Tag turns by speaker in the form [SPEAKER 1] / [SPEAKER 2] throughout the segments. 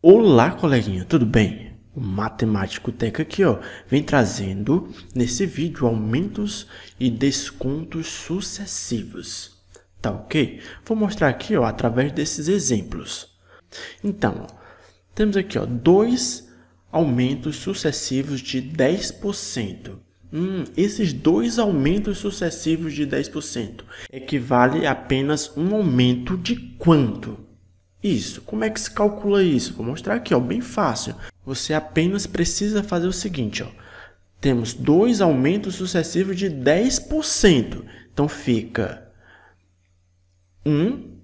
[SPEAKER 1] Olá, coleguinha, tudo bem? O Matemático Tech aqui, ó, vem trazendo nesse vídeo aumentos e descontos sucessivos. Tá ok? Vou mostrar aqui, ó, através desses exemplos. Então, temos aqui, ó, dois aumentos sucessivos de 10%. Hum, esses dois aumentos sucessivos de 10% equivale a apenas um aumento de quanto? Isso, como é que se calcula isso? Vou mostrar aqui, ó, bem fácil. Você apenas precisa fazer o seguinte, ó. Temos dois aumentos sucessivos de 10%. Então fica 1,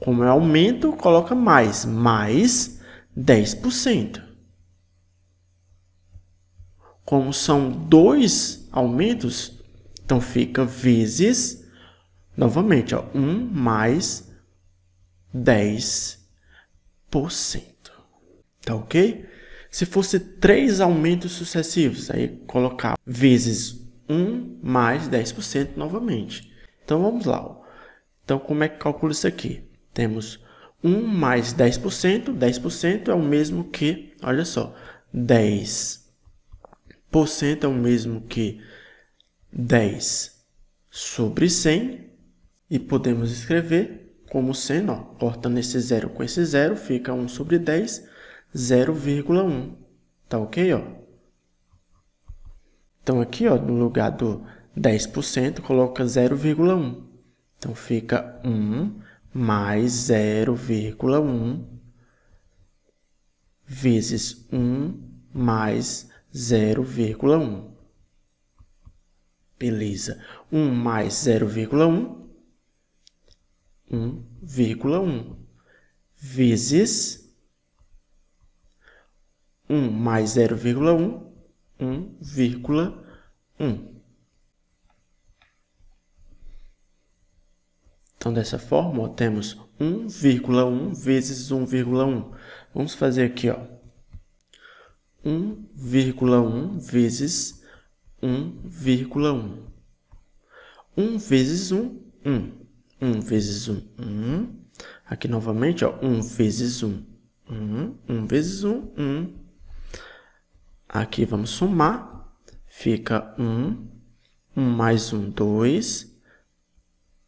[SPEAKER 1] como é aumento, coloca mais, mais 10%. Como são dois aumentos, então fica vezes, novamente, ó, 1 mais 10%. Tá ok? Se fosse três aumentos sucessivos, aí colocar vezes 1 mais 10% novamente. Então vamos lá. Então como é que calcula isso aqui? Temos 1 mais 10%, 10% é o mesmo que, olha só, 10 é o mesmo que 10 sobre 100 e podemos escrever como sendo, ó, cortando esse zero com esse zero, fica 1 sobre 10, 0,1. Tá ok? Ó? Então aqui, ó, no lugar do 10%, coloca 0,1. Então fica 1 mais 0,1 vezes 1 mais 0,1. Beleza. 1 mais 0,1, 1,1. Vezes 1 mais 0,1, 1,1. Então, dessa forma, ó, temos 1,1 vezes 1,1. Vamos fazer aqui, ó. 1,1 vezes 1,1. 1 vezes 1, 1. 1 vezes 1, 1. Aqui novamente, ó, 1 vezes 1, 1. 1 vezes 1, 1. Aqui vamos somar. Fica 1. 1 mais 1, 2.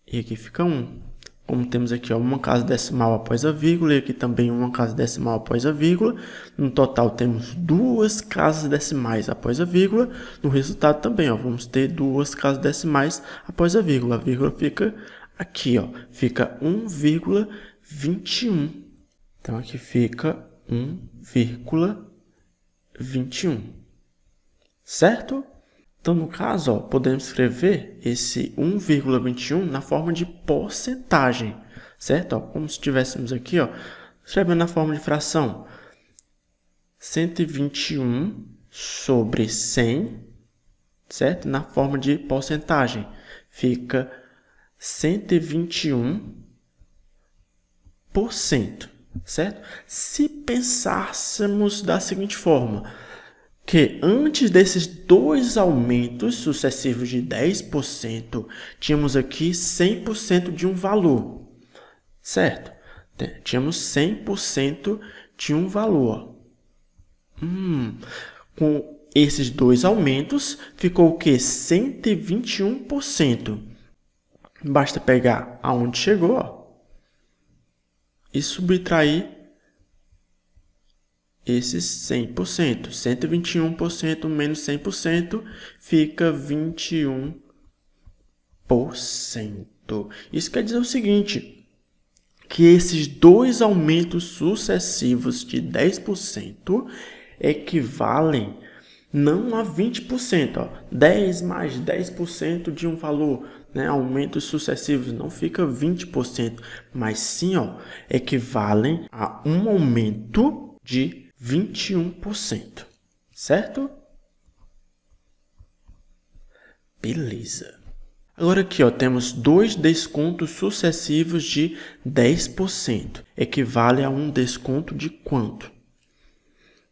[SPEAKER 1] E aqui fica 1 como temos aqui ó, uma casa decimal após a vírgula e aqui também uma casa decimal após a vírgula. No total temos duas casas decimais após a vírgula. No resultado também ó, vamos ter duas casas decimais após a vírgula. A vírgula fica aqui, ó, fica 1,21. Então aqui fica 1,21. Certo? Então, no caso, ó, podemos escrever esse 1,21 na forma de porcentagem, certo? Ó, como se tivéssemos aqui, ó, escrevendo na forma de fração. 121 sobre 100, certo? Na forma de porcentagem. Fica 121%, certo? Se pensássemos da seguinte forma que antes desses dois aumentos sucessivos de 10%, tínhamos aqui 100% de um valor, certo? Tínhamos 100% de um valor. Hum, com esses dois aumentos, ficou o que? 121%. Basta pegar aonde chegou ó, e subtrair esses 100%. 121% menos 100% fica 21%. Isso quer dizer o seguinte, que esses dois aumentos sucessivos de 10% equivalem não a 20%, ó, 10 mais 10% de um valor, né, aumentos sucessivos, não fica 20%, mas sim, ó, equivalem a um aumento de 21%, certo? Beleza. Agora aqui ó, temos dois descontos sucessivos de 10%. Equivale a um desconto de quanto?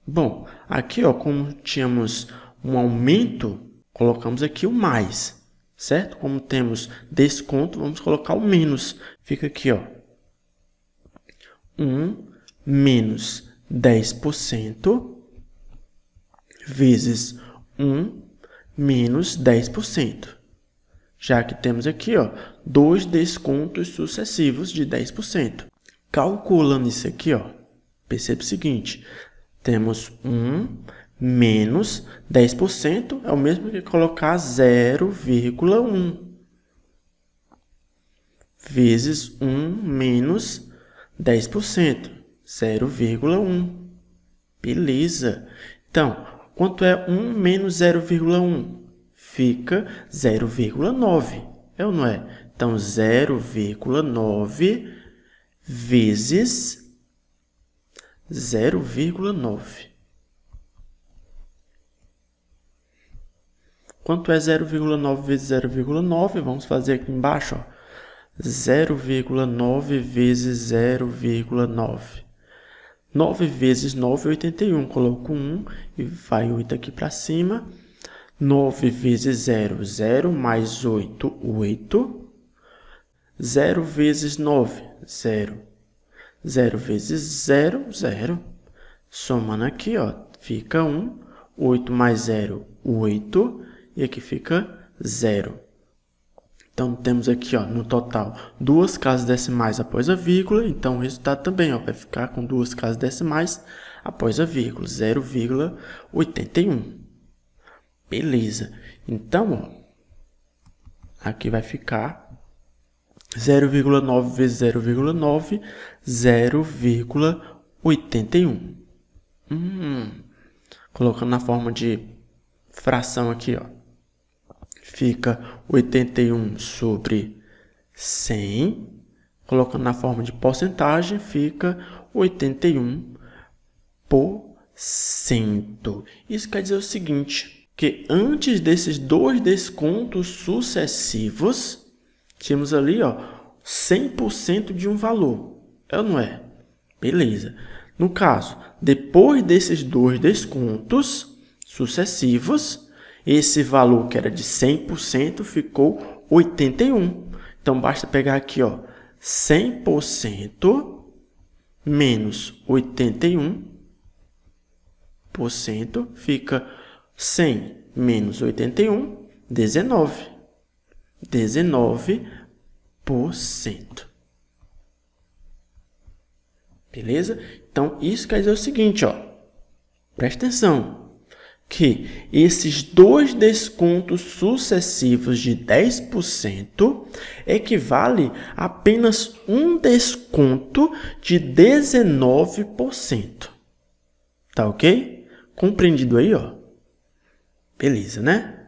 [SPEAKER 1] Bom, aqui ó, como tínhamos um aumento, colocamos aqui o mais, certo? Como temos desconto, vamos colocar o menos. Fica aqui ó, 1 menos 10% vezes 1 menos 10%. Já que temos aqui ó, dois descontos sucessivos de 10%. Calculando isso aqui, ó, perceba o seguinte, temos 1 menos 10% é o mesmo que colocar 0,1 vezes 1 menos 10%, 0,1. Beleza. Então, quanto é 1 menos 0,1? Fica 0,9. É ou não é? Então, 0,9 vezes 0,9. Quanto é 0,9 vezes 0,9? Vamos fazer aqui embaixo, ó. 0,9 vezes 0,9. 9 vezes 9 é 81. Coloco 1 e vai 8 aqui para cima. 9 vezes 0, 0 mais 8, 8. 0 vezes 9, 0. 0 vezes 0, 0. Somando aqui, ó, fica 1. 8 mais 0, 8 e aqui fica zero. Então, temos aqui, ó, no total, duas casas decimais após a vírgula, então o resultado também ó, vai ficar com duas casas decimais após a vírgula, 0,81. Beleza. Então, ó, aqui vai ficar 0,9 vezes 0,9, 0,81. Hum, colocando na forma de fração aqui, ó fica 81 sobre 100. Colocando na forma de porcentagem, fica 81%. Isso quer dizer o seguinte, que antes desses dois descontos sucessivos, tínhamos ali ó, 100% de um valor. É ou não é? Beleza. No caso, depois desses dois descontos sucessivos, esse valor que era de 100% ficou 81. Então basta pegar aqui, ó, 100% menos 81% fica 100 menos 81, 19. 19%. Beleza? Então, isso quer dizer o seguinte, ó. Presta atenção que esses dois descontos sucessivos de 10% equivale a apenas um desconto de 19%. Tá ok? Compreendido aí, ó? Beleza, né?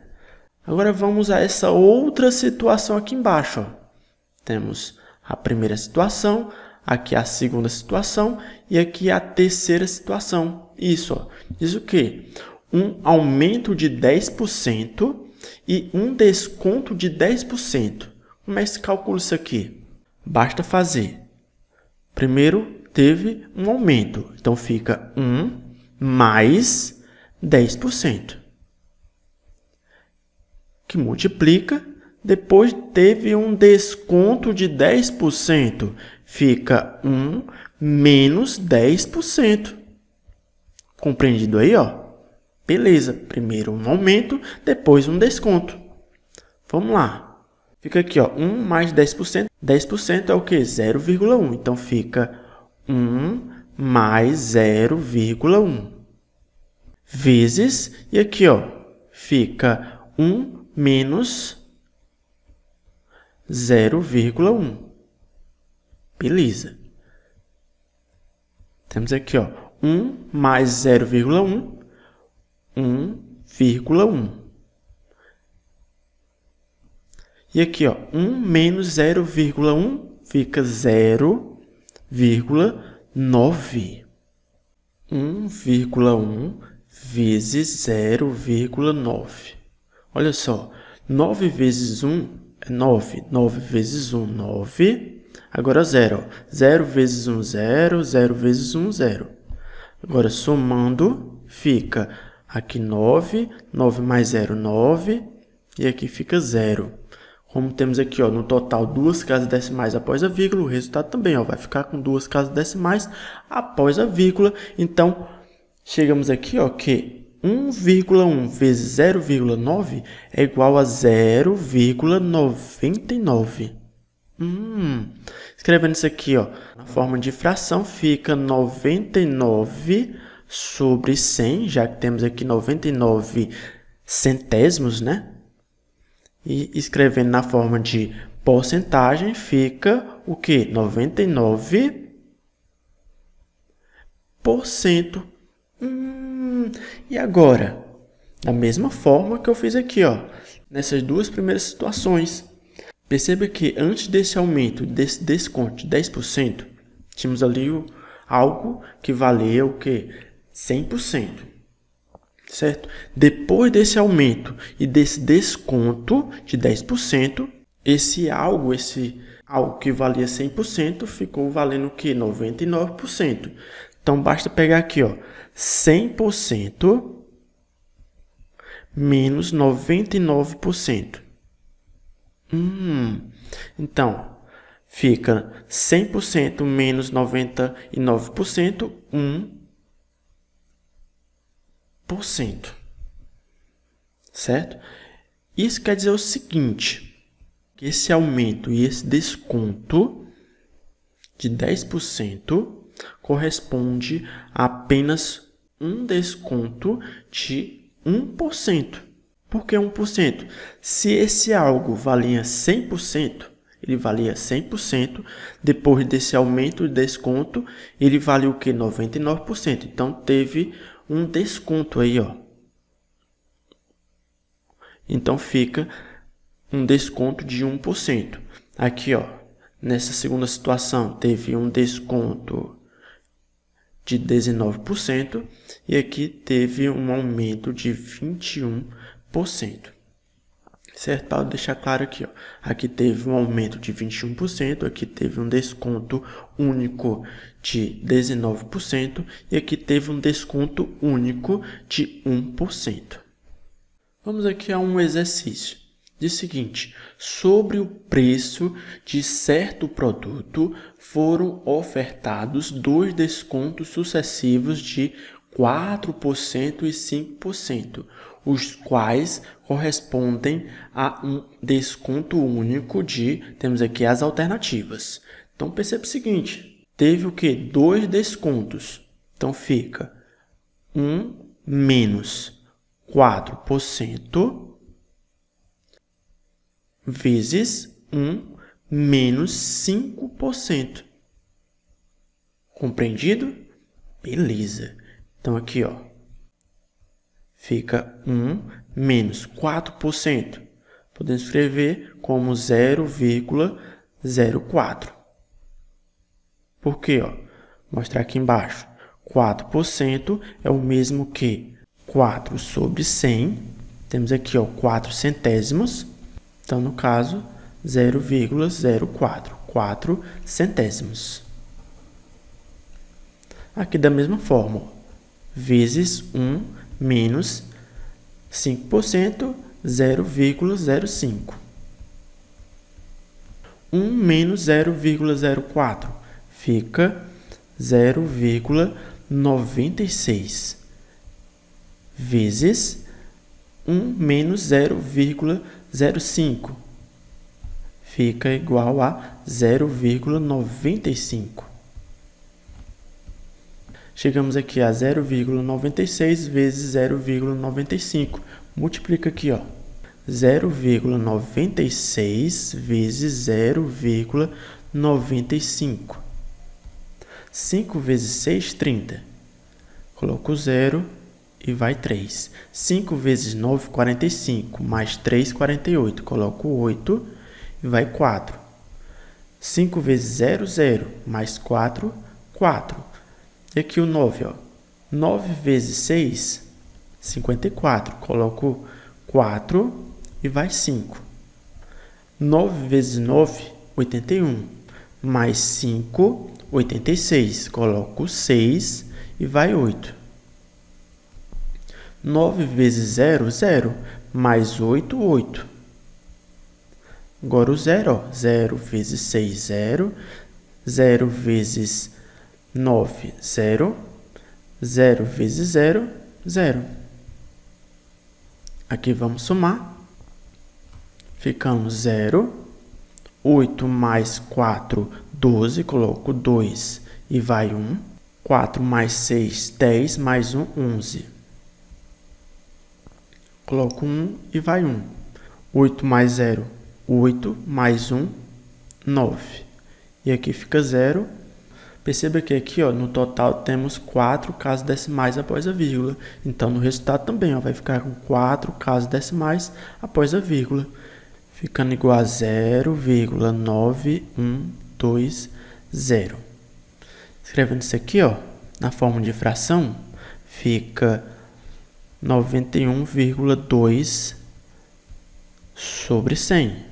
[SPEAKER 1] Agora vamos a essa outra situação aqui embaixo. Ó. Temos a primeira situação, aqui a segunda situação e aqui a terceira situação. Isso, ó. Diz o quê? Um aumento de 10% e um desconto de 10%. Como é que se calcula isso aqui? Basta fazer. Primeiro teve um aumento, então fica 1 mais 10%. Que multiplica, depois teve um desconto de 10%, fica 1 menos 10%. Compreendido aí, ó? Beleza, primeiro um aumento, depois um desconto. Vamos lá. Fica aqui, ó, 1 mais 10%. 10% é o que? 0,1. Então, fica 1 mais 0,1. Vezes, e aqui, ó, fica 1 menos 0,1. Beleza. Temos aqui, ó, 1 mais 0,1 1,1. E aqui, ó, 1 menos 0,1 fica 0,9. 1,1 vezes 0,9. Olha só, 9 vezes 1 é 9. 9 vezes 1, 9. Agora 0. 0 vezes 1, 0. 0 vezes 1, 0. Agora, somando, fica Aqui 9, 9 mais 0, 9. E aqui fica 0. Como temos aqui, ó, no total duas casas decimais após a vírgula, o resultado também, ó, vai ficar com duas casas decimais após a vírgula. Então, chegamos aqui, ó, que 1,1 vezes 0,9 é igual a 0,99. Hum, escrevendo isso aqui, ó, na forma de fração, fica 99 sobre 100, já que temos aqui 99 centésimos, né? E escrevendo na forma de porcentagem, fica o que? 99%. Hum, e agora? Da mesma forma que eu fiz aqui, ó, nessas duas primeiras situações. Perceba que antes desse aumento, desse desconto de 10%, tínhamos ali o, algo que valia o que? 100%. Certo? Depois desse aumento e desse desconto de 10%, esse algo, esse algo que valia 100%, ficou valendo o que? 99%. Então, basta pegar aqui, ó, 100% menos 99%. Hum, então, fica 100% menos 99%, 1%. Certo? Isso quer dizer o seguinte, que esse aumento e esse desconto de 10% corresponde a apenas um desconto de 1%. Por que 1%? Se esse algo valia 100%, ele valia 100%, depois desse aumento de desconto, ele vale o que? 99%. Então, teve um desconto aí, ó. Então, fica um desconto de 1%. Aqui, ó, nessa segunda situação, teve um desconto de 19% e aqui teve um aumento de 21%. Certo? Para deixar claro aqui, ó. aqui teve um aumento de 21%, aqui teve um desconto único de 19% e aqui teve um desconto único de 1%. Vamos aqui a um exercício. Diz o seguinte: sobre o preço de certo produto foram ofertados dois descontos sucessivos de 4% e 5%, os quais correspondem a um desconto único de, temos aqui as alternativas. Então perceba o seguinte, teve o que? Dois descontos. Então fica 1 menos 4% vezes 1 menos 5%. Compreendido? Beleza. Então, aqui, ó, fica 1 menos 4%. Podemos escrever como 0,04. Por quê? Ó? Mostrar aqui embaixo. 4% é o mesmo que 4 sobre 100. Temos aqui ó, 4 centésimos. Então, no caso, 0,04. 4 centésimos. Aqui da mesma forma, ó, vezes 1 menos 5%, 0,05. 1 menos 0,04 fica 0,96 vezes 1 menos 0,05 fica igual a 0,95. Chegamos aqui a 0,96 vezes 0,95. Multiplica aqui, ó. 0,96 vezes 0,95. 5 vezes 6, 30. Coloco o zero e vai 3. 5 vezes 9, 45. Mais 3, 48. Coloco 8 e vai 4. 5 vezes 0, 0. Mais 4, 4. E aqui o 9, ó. 9 vezes 6, 54. Coloco 4 e vai 5. 9 vezes 9, 81. Mais 5, 86. Coloco 6 e vai 8. 9 vezes 0, 0. Mais 8, 8. Agora o zero, ó, 0 vezes 6, 0. 0 vezes 9, 0. 0 vezes 0, 0. Aqui vamos somar. Ficamos 0. 8 mais 4, 12. Coloco 2 e vai 1. 4 mais 6, 10. Mais 1, 11. Coloco 1 e vai 1. 8 mais 0, 8. Mais 1, 9. E aqui fica 0. Perceba que aqui, ó, no total, temos 4 casas decimais após a vírgula. Então, no resultado também, ó, vai ficar com 4 casas decimais após a vírgula. Ficando igual a 0,9120. Escrevendo isso aqui, ó, na forma de fração, fica 91,2 sobre 100.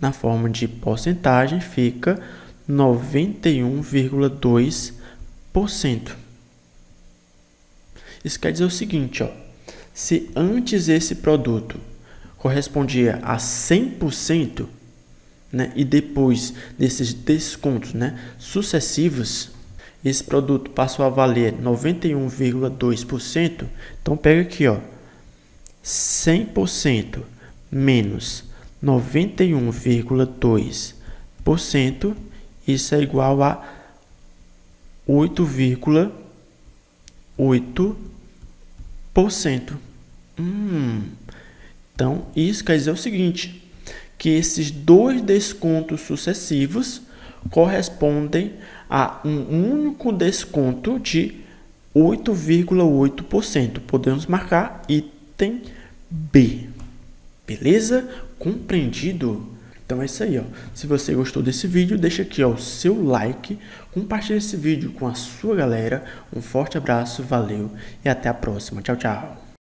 [SPEAKER 1] Na forma de porcentagem, fica 91,2%. Isso quer dizer o seguinte, ó, se antes esse produto correspondia a 100%, né, e depois desses descontos né, sucessivos, esse produto passou a valer 91,2%, então pega aqui, ó, 100% menos 91,2% isso é igual a 8,8%. Hum, então, isso quer dizer o seguinte, que esses dois descontos sucessivos correspondem a um único desconto de 8,8%. Podemos marcar item B. Beleza? Compreendido? Então é isso aí, ó. Se você gostou desse vídeo, deixa aqui ó, o seu like, compartilhe esse vídeo com a sua galera. Um forte abraço, valeu e até a próxima. Tchau, tchau.